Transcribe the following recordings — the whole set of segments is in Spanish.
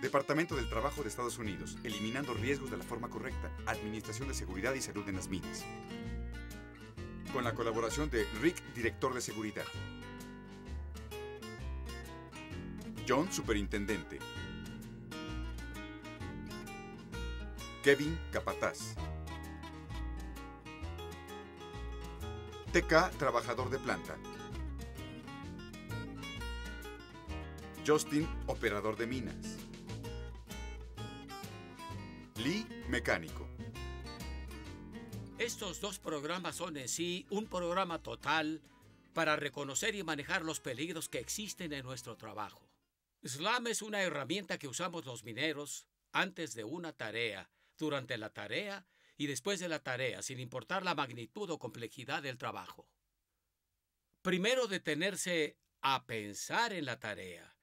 Departamento del Trabajo de Estados Unidos, eliminando riesgos de la forma correcta, Administración de Seguridad y Salud en las Minas. Con la colaboración de Rick, Director de Seguridad. John, Superintendente. Kevin, Capataz. TK, Trabajador de Planta. Justin, Operador de Minas. Mecánico. Estos dos programas son en sí un programa total para reconocer y manejar los peligros que existen en nuestro trabajo. SLAM es una herramienta que usamos los mineros antes de una tarea, durante la tarea y después de la tarea, sin importar la magnitud o complejidad del trabajo. Primero detenerse a pensar en la tarea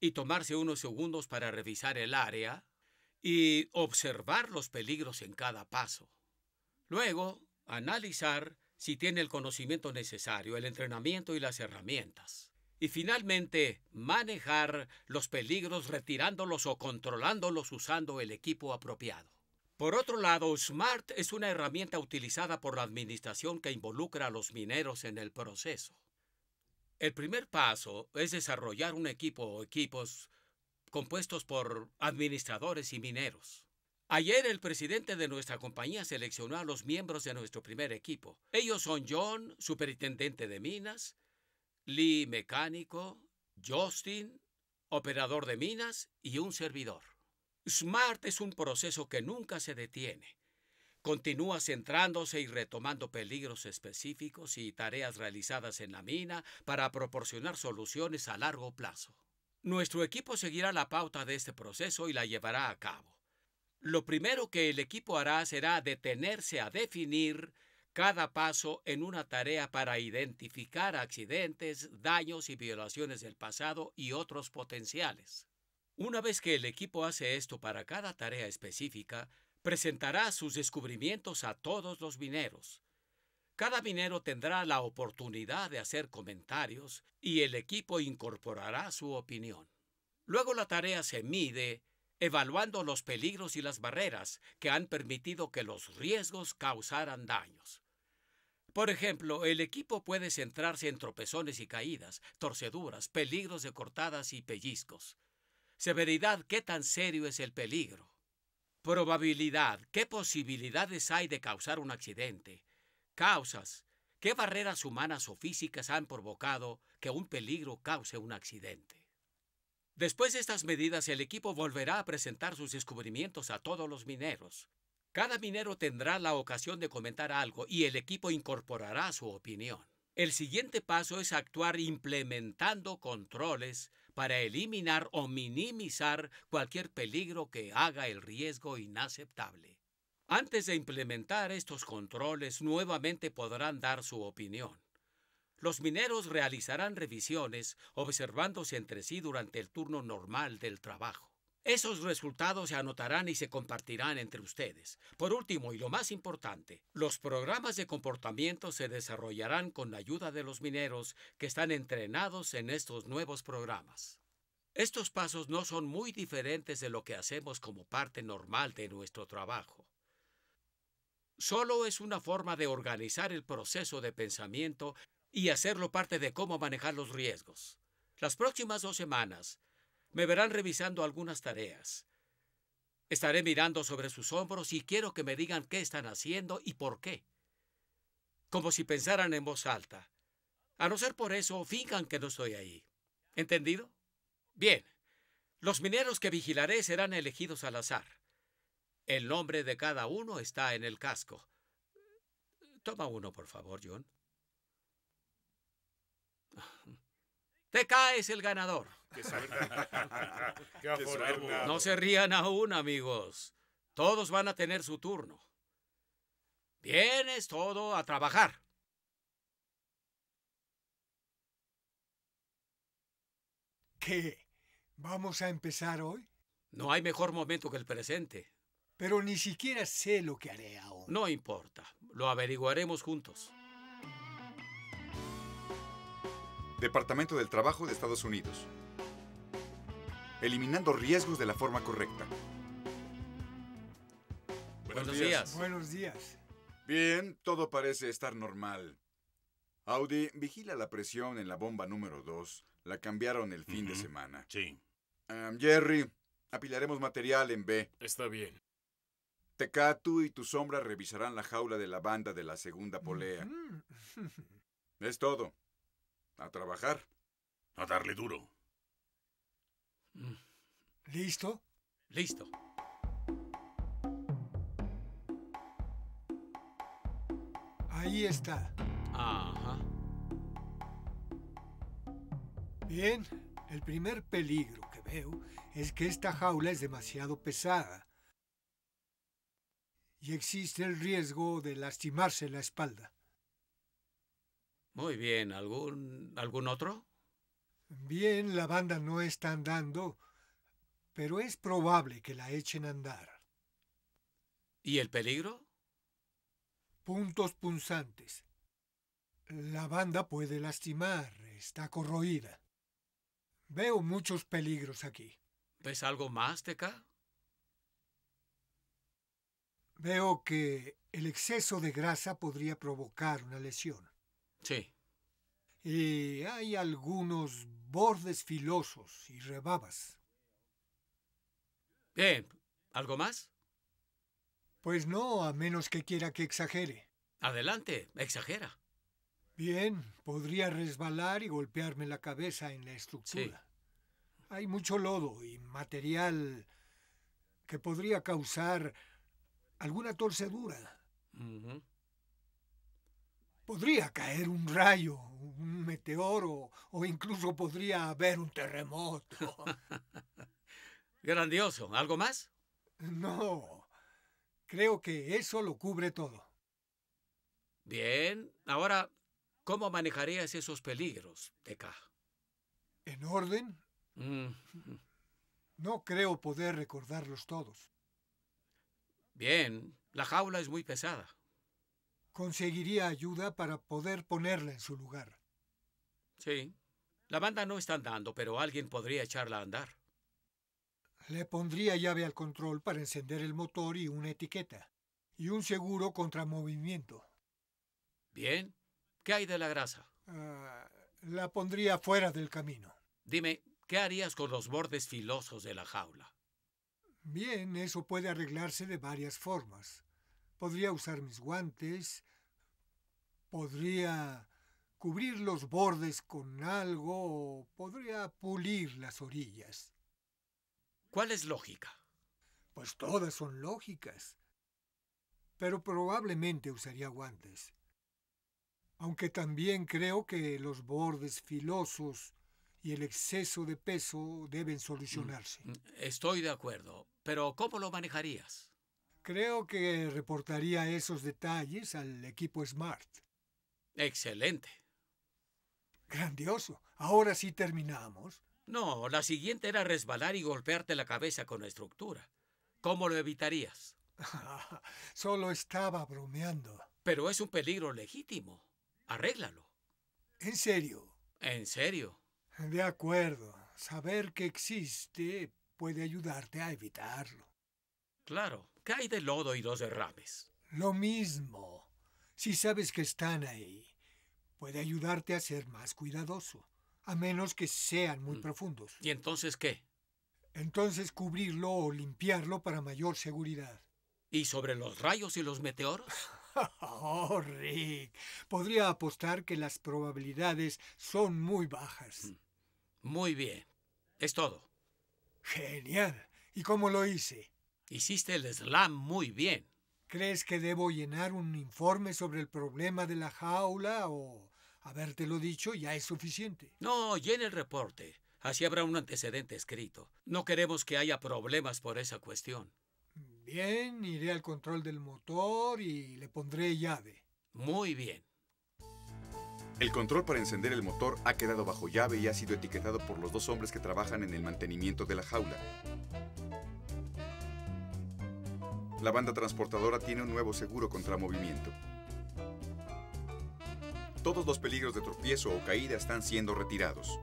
y tomarse unos segundos para revisar el área y observar los peligros en cada paso. Luego, analizar si tiene el conocimiento necesario, el entrenamiento y las herramientas. Y finalmente, manejar los peligros retirándolos o controlándolos usando el equipo apropiado. Por otro lado, SMART es una herramienta utilizada por la administración que involucra a los mineros en el proceso. El primer paso es desarrollar un equipo o equipos compuestos por administradores y mineros. Ayer el presidente de nuestra compañía seleccionó a los miembros de nuestro primer equipo. Ellos son John, superintendente de minas, Lee, mecánico, Justin, operador de minas y un servidor. SMART es un proceso que nunca se detiene. Continúa centrándose y retomando peligros específicos y tareas realizadas en la mina para proporcionar soluciones a largo plazo. Nuestro equipo seguirá la pauta de este proceso y la llevará a cabo. Lo primero que el equipo hará será detenerse a definir cada paso en una tarea para identificar accidentes, daños y violaciones del pasado y otros potenciales. Una vez que el equipo hace esto para cada tarea específica, presentará sus descubrimientos a todos los mineros. Cada minero tendrá la oportunidad de hacer comentarios y el equipo incorporará su opinión. Luego la tarea se mide evaluando los peligros y las barreras que han permitido que los riesgos causaran daños. Por ejemplo, el equipo puede centrarse en tropezones y caídas, torceduras, peligros de cortadas y pellizcos. Severidad, ¿qué tan serio es el peligro? Probabilidad, ¿qué posibilidades hay de causar un accidente? Causas. ¿Qué barreras humanas o físicas han provocado que un peligro cause un accidente? Después de estas medidas, el equipo volverá a presentar sus descubrimientos a todos los mineros. Cada minero tendrá la ocasión de comentar algo y el equipo incorporará su opinión. El siguiente paso es actuar implementando controles para eliminar o minimizar cualquier peligro que haga el riesgo inaceptable. Antes de implementar estos controles, nuevamente podrán dar su opinión. Los mineros realizarán revisiones observándose entre sí durante el turno normal del trabajo. Esos resultados se anotarán y se compartirán entre ustedes. Por último, y lo más importante, los programas de comportamiento se desarrollarán con la ayuda de los mineros que están entrenados en estos nuevos programas. Estos pasos no son muy diferentes de lo que hacemos como parte normal de nuestro trabajo. Solo es una forma de organizar el proceso de pensamiento y hacerlo parte de cómo manejar los riesgos. Las próximas dos semanas me verán revisando algunas tareas. Estaré mirando sobre sus hombros y quiero que me digan qué están haciendo y por qué. Como si pensaran en voz alta. A no ser por eso, finjan que no estoy ahí. ¿Entendido? Bien. Los mineros que vigilaré serán elegidos al azar. El nombre de cada uno está en el casco. Toma uno, por favor, John. Te caes el ganador. No se rían aún, amigos. Todos van a tener su turno. Vienes todo a trabajar. ¿Qué? ¿Vamos a empezar hoy? No hay mejor momento que el presente. Pero ni siquiera sé lo que haré ahora. No importa. Lo averiguaremos juntos. Departamento del Trabajo de Estados Unidos. eliminando riesgos de la forma correcta. Buenos días. Buenos días. Bien, todo parece estar normal. Audi, vigila la presión en la bomba número 2. La cambiaron el fin de semana. Sí, Jerry, apilaremos material en B. está bien. Teca, tú y tu sombra revisarán la jaula de la banda de la segunda polea. Es todo. A trabajar. A darle duro. ¿Listo? Listo. Ahí está. Ajá. Bien, el primer peligro que veo es que esta jaula es demasiado pesada. Y existe el riesgo de lastimarse la espalda. Muy bien. ¿Algún, algún otro? Bien, la banda no está andando, pero es probable que la echen a andar. ¿Y el peligro? Puntos punzantes. La banda puede lastimar, está corroída. Veo muchos peligros aquí. ¿Ves algo más, Teca? Veo que el exceso de grasa podría provocar una lesión. Sí. Y hay algunos bordes filosos y rebabas. Bien. ¿Algo más? Pues no, a menos que quiera que exagere. Adelante. Exagera. Bien, podría resbalar y golpearme la cabeza en la estructura. Hay mucho lodo y material que podría causar alguna torcedura. Podría caer un rayo, un meteoro o incluso podría haber un terremoto. Grandioso. ¿Algo más? No, creo que eso lo cubre todo. Bien. Ahora, ¿cómo manejarías esos peligros, Teca? En orden, Mm, no creo poder recordarlos todos. Bien. La jaula es muy pesada. Conseguiría ayuda para poder ponerla en su lugar. Sí. La banda no está andando, pero alguien podría echarla a andar. Le pondría llave al control para encender el motor y una etiqueta. Y un seguro contra movimiento. Bien. ¿Qué hay de la grasa? Ah, la pondría fuera del camino. Dime, ¿qué harías con los bordes filosos de la jaula? Bien, eso puede arreglarse de varias formas. Podría usar mis guantes. Podría cubrir los bordes con algo o podría pulir las orillas. ¿Cuál es lógica? Pues todas son lógicas. Pero probablemente usaría guantes. Aunque también creo que los bordes filosos y el exceso de peso deben solucionarse. Mm, Estoy de acuerdo, pero ¿cómo lo manejarías? Creo que reportaría esos detalles al equipo Smart. Excelente. Grandioso. Ahora sí terminamos. No, la siguiente era resbalar y golpearte la cabeza con la estructura. ¿Cómo lo evitarías? Solo estaba bromeando. Pero es un peligro legítimo. Arréglalo. En serio. En serio. De acuerdo. Saber que existe puede ayudarte a evitarlo. Claro. ¿Qué hay del lodo y los derrames? Lo mismo. Si sabes que están ahí, puede ayudarte a ser más cuidadoso, a menos que sean muy Mm. profundos. ¿Y entonces qué? Entonces cubrirlo o limpiarlo para mayor seguridad. ¿Y sobre los rayos y los meteoros? Oh, Rick, podría apostar que las probabilidades son muy bajas. Mm. Muy bien. Es todo. Genial. ¿Y cómo lo hice? Hiciste el slam muy bien. ¿Crees que debo llenar un informe sobre el problema de la jaula o habértelo dicho ya es suficiente? No, llene el reporte. Así habrá un antecedente escrito. No queremos que haya problemas por esa cuestión. Bien, iré al control del motor y le pondré llave. Muy bien. El control para encender el motor ha quedado bajo llave y ha sido etiquetado por los dos hombres que trabajan en el mantenimiento de la jaula. La banda transportadora tiene un nuevo seguro contra movimiento. Todos los peligros de tropiezo o caída están siendo retirados.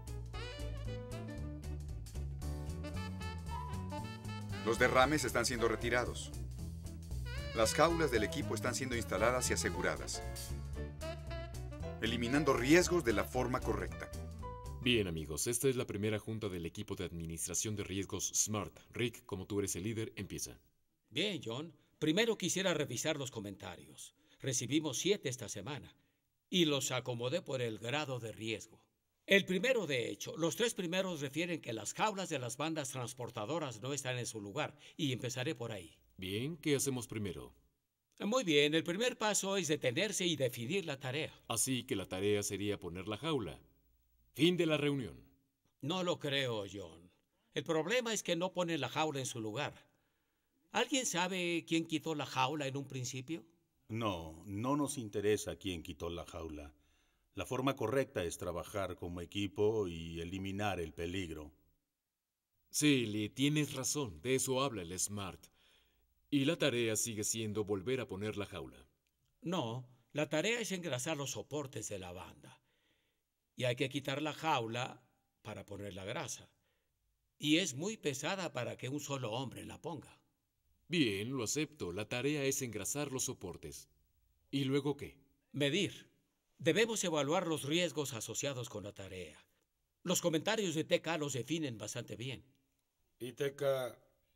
Los derrames están siendo retirados. Las jaulas del equipo están siendo instaladas y aseguradas, eliminando riesgos de la forma correcta. Bien amigos, esta es la primera junta del equipo de administración de riesgos SMART. Rick, como tú eres el líder, empieza. Bien, John. Primero quisiera revisar los comentarios. Recibimos siete esta semana y los acomodé por el grado de riesgo. El primero, de hecho, los tres primeros refieren que las jaulas de las bandas transportadoras no están en su lugar, y empezaré por ahí. Bien, ¿qué hacemos primero? Muy bien, el primer paso es detenerse y definir la tarea. Así que la tarea sería poner la jaula. Fin de la reunión. No lo creo, John. El problema es que no ponen la jaula en su lugar. ¿Alguien sabe quién quitó la jaula en un principio? No, no nos interesa quién quitó la jaula. La forma correcta es trabajar como equipo y eliminar el peligro. Sí, Lee, tienes razón. De eso habla el SMART. Y la tarea sigue siendo volver a poner la jaula. No, la tarea es engrasar los soportes de la banda. Y hay que quitar la jaula para poner la grasa. Y es muy pesada para que un solo hombre la ponga. Bien, lo acepto. La tarea es engrasar los soportes. ¿Y luego qué? Medir. Debemos evaluar los riesgos asociados con la tarea. Los comentarios de TK los definen bastante bien. ¿Y TK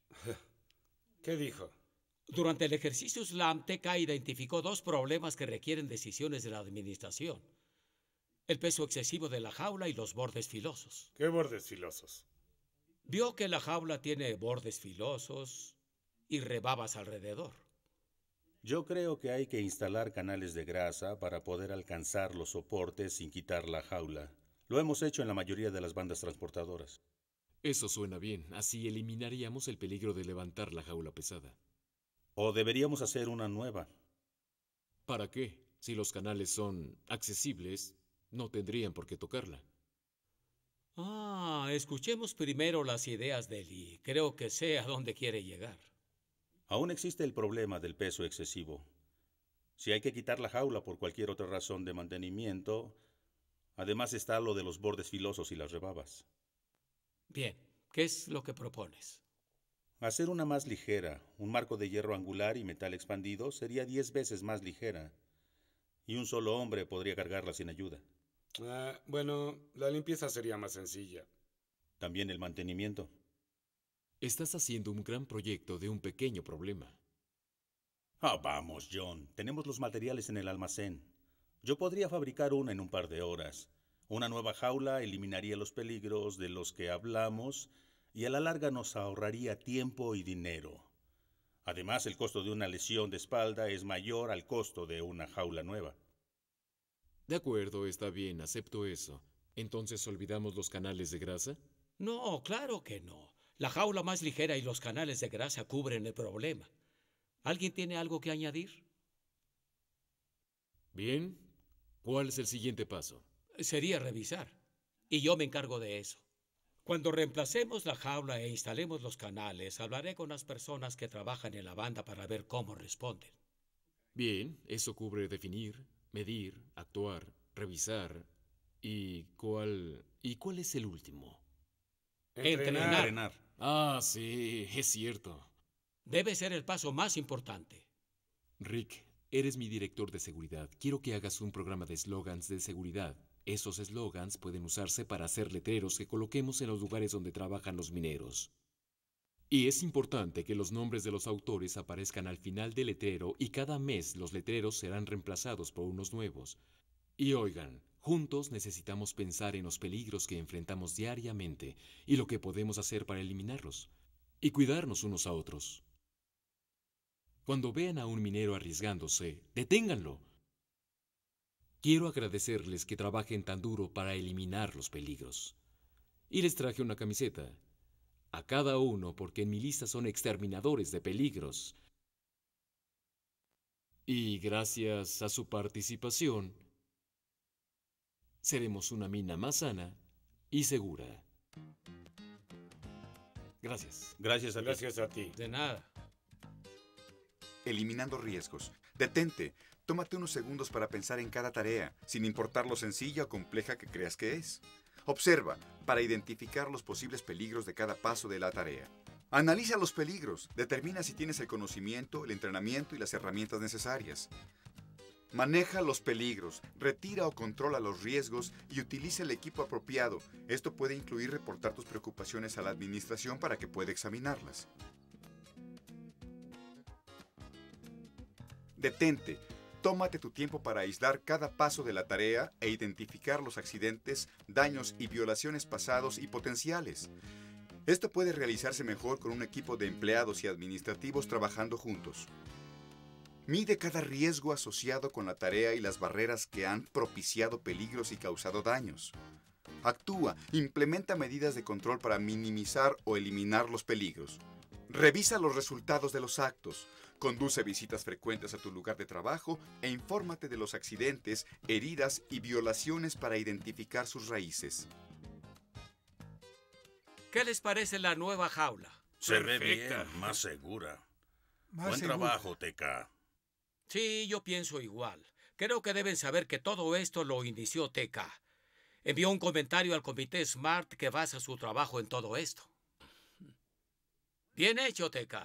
qué dijo? Durante el ejercicio SLAM, TK identificó dos problemas que requieren decisiones de la administración. El peso excesivo de la jaula y los bordes filosos. ¿Qué bordes filosos? Vio que la jaula tiene bordes filosos, y rebabas alrededor. Yo creo que hay que instalar canales de grasa para poder alcanzar los soportes sin quitar la jaula. Lo hemos hecho en la mayoría de las bandas transportadoras. Eso suena bien. Así eliminaríamos el peligro de levantar la jaula pesada. O deberíamos hacer una nueva. ¿Para qué? Si los canales son accesibles, no tendrían por qué tocarla. Ah, escuchemos primero las ideas de Lee. Creo que sé a dónde quiere llegar. Aún existe el problema del peso excesivo. Si hay que quitar la jaula por cualquier otra razón de mantenimiento, además está lo de los bordes filosos y las rebabas. Bien, ¿qué es lo que propones? Hacer una más ligera, un marco de hierro angular y metal expandido sería diez veces más ligera, y un solo hombre podría cargarla sin ayuda. Ah, bueno, la limpieza sería más sencilla. También el mantenimiento. Estás haciendo un gran proyecto de un pequeño problema. Ah, vamos, John. Tenemos los materiales en el almacén. Yo podría fabricar una en un par de horas. Una nueva jaula eliminaría los peligros de los que hablamos y a la larga nos ahorraría tiempo y dinero. Además, el costo de una lesión de espalda es mayor al costo de una jaula nueva. De acuerdo, está bien, acepto eso. ¿Entonces olvidamos los canales de grasa? No, claro que no. La jaula más ligera y los canales de grasa cubren el problema. ¿Alguien tiene algo que añadir? Bien. ¿Cuál es el siguiente paso? Sería revisar. Y yo me encargo de eso. Cuando reemplacemos la jaula e instalemos los canales, hablaré con las personas que trabajan en la banda para ver cómo responden. Bien, eso cubre definir, medir, actuar, revisar. ¿Y cuál... ¿Y cuál es el último? Entrenar. Entrenar. Ah, sí, es cierto. Debe ser el paso más importante. Rick, eres mi director de seguridad. Quiero que hagas un programa de slogans de seguridad. Esos slogans pueden usarse para hacer letreros que coloquemos en los lugares donde trabajan los mineros. Y es importante que los nombres de los autores aparezcan al final del letrero y cada mes los letreros serán reemplazados por unos nuevos. Y oigan, Juntos necesitamos pensar en los peligros que enfrentamos diariamente y lo que podemos hacer para eliminarlos, y cuidarnos unos a otros. Cuando vean a un minero arriesgándose, deténganlo. Quiero agradecerles que trabajen tan duro para eliminar los peligros. Y les traje una camiseta. A cada uno porque en mi lista son exterminadores de peligros. Y gracias a su participación, seremos una mina más sana y segura. Gracias. Gracias a ti. Gracias a ti. De nada. Eliminando riesgos. Detente. Tómate unos segundos para pensar en cada tarea, sin importar lo sencilla o compleja que creas que es. Observa para identificar los posibles peligros de cada paso de la tarea. Analiza los peligros, determina si tienes el conocimiento, el entrenamiento y las herramientas necesarias. Maneja los peligros, retira o controla los riesgos y utiliza el equipo apropiado. Esto puede incluir reportar tus preocupaciones a la administración para que pueda examinarlas. Detente. Tómate tu tiempo para aislar cada paso de la tarea e identificar los accidentes, daños y violaciones pasados y potenciales. Esto puede realizarse mejor con un equipo de empleados y administrativos trabajando juntos. Mide cada riesgo asociado con la tarea y las barreras que han propiciado peligros y causado daños. Actúa, implementa medidas de control para minimizar o eliminar los peligros. Revisa los resultados de los actos. Conduce visitas frecuentes a tu lugar de trabajo e infórmate de los accidentes, heridas y violaciones para identificar sus raíces. ¿Qué les parece la nueva jaula? Se ve bien, más segura. Más Buen trabajo, TK. Sí, yo pienso igual. Creo que deben saber que todo esto lo inició TK. Envió un comentario al comité SMART que basa su trabajo en todo esto. Bien hecho, TK.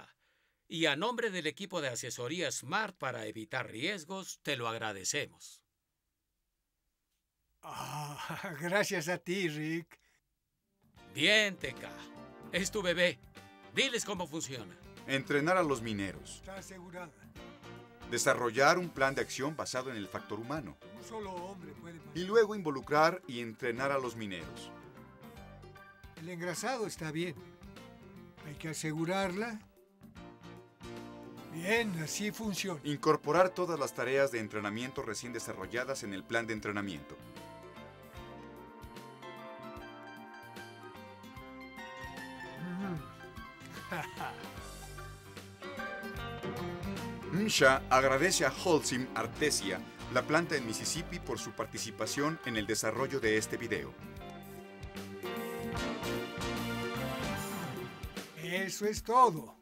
Y a nombre del equipo de asesoría SMART para evitar riesgos, te lo agradecemos. Ah, gracias a ti, Rick. Bien, TK. Es tu bebé. Diles cómo funciona. Entrenar a los mineros. Está asegurada. Desarrollar un plan de acción basado en el factor humano. Un solo hombre puede... Y luego involucrar y entrenar a los mineros. El engrasado está bien. Hay que asegurarla. Bien, así funciona. Incorporar todas las tareas de entrenamiento recién desarrolladas en el plan de entrenamiento. MSHA agradece a Holcim Artesia, la planta en Mississippi, por su participación en el desarrollo de este video. Eso es todo.